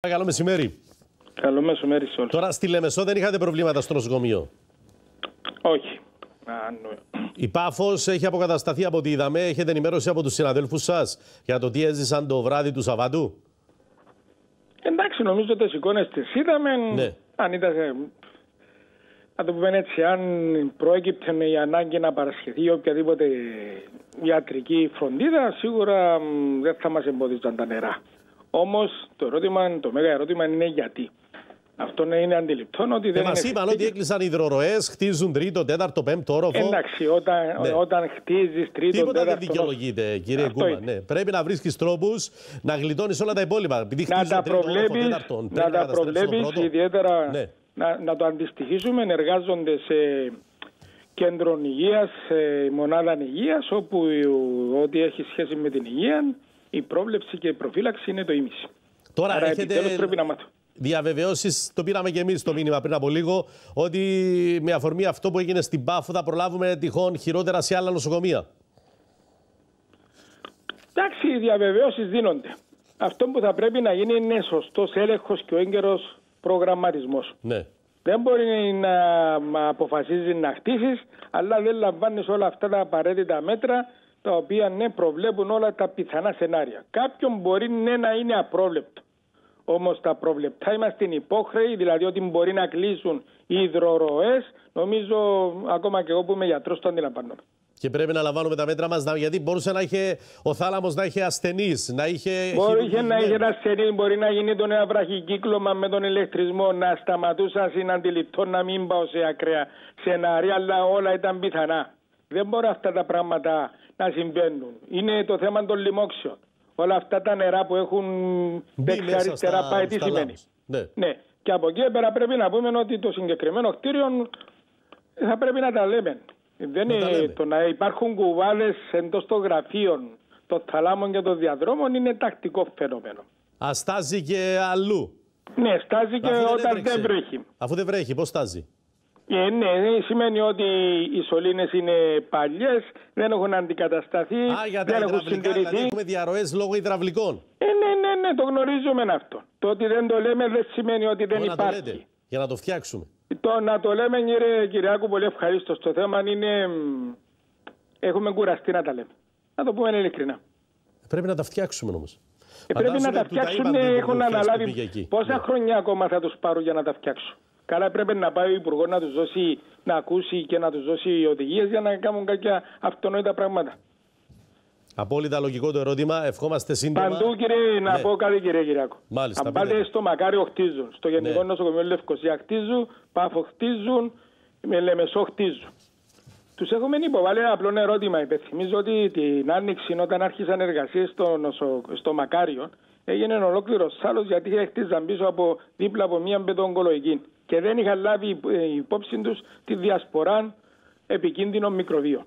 Καλό μεσημέρι. Καλό μεσημέρι σε όλους. Τώρα στη Λεμεσό δεν είχατε προβλήματα στο νοσοκομείο; Όχι. Α, ναι. Η Πάφος έχει αποκατασταθεί από ό,τι είδαμε. Έχετε ενημέρωση από τους συναδέλφους σας για το τι έζησαν το βράδυ του Σαββάτου; Εντάξει, νομίζω ότι τι εικόνες τις είδαμε. Ναι. Αν ήταν. ε, Να το πούμε έτσι, αν προέκυπτε η ανάγκη να παρασχεθεί οποιαδήποτε ιατρική φροντίδα, σίγουρα μ, δεν θα μας εμποδίζαν τα νερά. Όμως το ερώτημα, το μέγα ερώτημα είναι γιατί. Αυτό να είναι αντιληπτό ότι δεν Ε, Μας είναι είπαν ότι έκλεισαν υδροροές, χτίζουν τρίτο, τέταρτο, πέμπτο όροφο. Εντάξει, όταν, Ναι. όταν χτίζεις τρίτο, Τίποτα δεν τέταρτο, δικαιολογείται, κύριε Αυτό Κούμα. είναι. Ναι. Πρέπει να βρίσκεις τρόπους να γλιτώνεις όλα τα υπόλοιπα. Επειδή να χτίζουν τα τρίτος, όροφο, προβλέπεις, τέταρτο, να πρέπει τα καταστρέψουν το προβλέπεις πρώτο. ιδιαίτερα Ναι. να, να το αντιστοιχίσουμε εργάζονται σε κέντρο υγείας, σε μονάδα υγείας όπου ό,τι έχει σχέση με την υγεία η πρόβλεψη και η προφύλαξη είναι το ίμιση. Τώρα Άρα έχετε επιτέλους πρέπει να μάθω. διαβεβαιώσεις, το πήραμε και εμείς το μήνυμα πριν από λίγο, ότι με αφορμή αυτό που έγινε στην Πάφο θα προλάβουμε τυχόν χειρότερα σε άλλα νοσοκομεία. Εντάξει, οι διαβεβαιώσεις δίνονται. Αυτό που θα πρέπει να γίνει είναι σωστός έλεγχος και ο έγκαιρος προγραμματισμός. Ναι. Δεν μπορεί να μα αποφασίζεις να χτίσεις, αλλά δεν λαμβάνεις όλα αυτά τα απαραίτητα μέτρα τα οποία ναι προβλέπουν όλα τα πιθανά σενάρια. Κάποιον μπορεί ναι να είναι απρόβλεπτο. Όμως τα προβλεπτά είμαστε υπόχρεοι, δηλαδή ότι μπορεί να κλείσουν οι υδροροές. Νομίζω ακόμα και εγώ που είμαι γιατρός το αντιλαμβάνομαι. Και πρέπει να λαμβάνουμε τα μέτρα μας, γιατί μπορούσε να είχε ο θάλαμος να είχε ασθενείς, να είχε. Μπορεί είχε να είχε χειρουργημένους. ένα στερή, μπορεί να γίνει το ένα βραχικύκλωμα με τον ηλεκτρισμό, να σταματούσα συναντηληπτό να μην πάω σε ακραία σενάρια, αλλά όλα ήταν πιθανά. Δεν μπορεί αυτά τα πράγματα να συμβαίνουν. Είναι το θέμα των λοιμόξεων. Όλα αυτά τα νερά που έχουν Μπει μέσα δεξιά-αριστερά στα- πάει, τι στα σημαίνει; λάμους. Ναι. Ναι. Και από εκεί πέρα πρέπει να πούμε ότι το συγκεκριμένο κτίριο θα πρέπει να τα λέμε. Δεν Να τα είναι λέμε. το να υπάρχουν κουβάδε εντός των γραφείων των θαλάμων και των διαδρόμων είναι τακτικό φαινόμενο. Αστάζει και αλλού. Ναι, στάζει και Αφού δεν όταν έτρεξε. δεν βρέχει. Αφού δεν βρέχει, πώς στάζει; Ε, ναι, σημαίνει ότι οι σωλήνες είναι παλιές, δεν έχουν αντικατασταθεί, Α, για τα δεν έχουν υδραυλικά, δηλαδή συντηρηθεί. έχουμε διαρροές λόγω υδραυλικών. Ε, ναι, ναι, ναι, το γνωρίζουμε αυτό. Το ότι δεν το λέμε δεν σημαίνει ότι δεν Μπορείτε να το υπάρχει. λέτε, για να το φτιάξουμε. Το να το λέμε, κύριε Κυριάκου, πολύ ευχαρίστως. Το θέμα είναι. μ, Έχουμε κουραστεί να τα λέμε. Να το πούμε ειλικρινά. Πρέπει να τα φτιάξουμε όμως. Ε, πρέπει να τα φτιάξουν, έχουν αναλάβει. Πόσα Ναι. χρόνια ακόμα θα τους πάρουν για να τα φτιάξουν. Καλά, πρέπει να πάει ο Υπουργός να τους δώσει, να ακούσει και να τους δώσει οδηγίες για να κάνουν κάποια αυτονόητα πράγματα. Απόλυτα λογικό το ερώτημα. Ευχόμαστε σύντομα. Παντού, κύριε, να Ναι. πω κάτι, κύριε Κυριακό. Μάλιστα, Αν πείτε. πάτε στο Μακάριο χτίζουν, στο Γενικό Ναι. Νοσοκομείο Λευκοσία χτίζουν, Πάφο χτίζουν, με Λεμεσό χτίζουν. Τους έχουμε υποβάλει ένα απλό ερώτημα. Υπενθυμίζω ότι την άνοιξη, όταν άρχισαν εργασίες στο, νοσο... στο Μακάριο, έγινε ολόκληρος σάλος γιατί χτίζαν πίσω από δίπλα από μια μπετογκολογική. Και δεν είχαν λάβει ε, υπόψη τους τη διασπορά επικίνδυνων μικροβίων.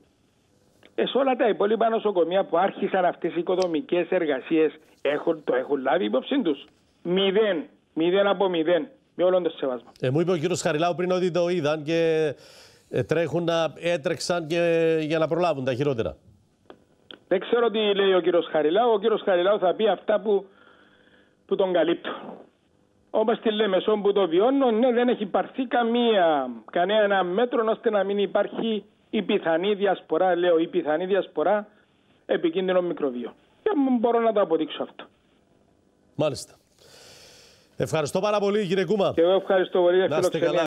Ε, σε όλα τα υπόλοιπα νοσοκομεία που άρχισαν αυτές οι οικοδομικές εργασίες έχουν, το έχουν λάβει υπόψη τους. Μηδέν. Μηδέν από μηδέν. Με όλον το σεβασμό. Ε, μου είπε ο κύριος Χαριλάου πριν ότι το είδαν και ε, τρέχουν να έτρεξαν και, για να προλάβουν τα χειρότερα. Δεν ξέρω τι λέει ο κύριος Χαριλάου. Ο κύριος Χαριλάου θα πει αυτά που, που τον καλύπτουν. Όπως τη Λεμεσό που το βιώνω, ναι, δεν έχει πάρθει καμία, κανένα μέτρο ώστε να μην υπάρχει η πιθανή διασπορά, λέω, η πιθανή διασπορά επικίνδυνων μικροβίων. Και μπορώ να το αποδείξω αυτό. Μάλιστα. Ευχαριστώ πάρα πολύ κύριε Κούμα. Και εγώ ευχαριστώ πολύ για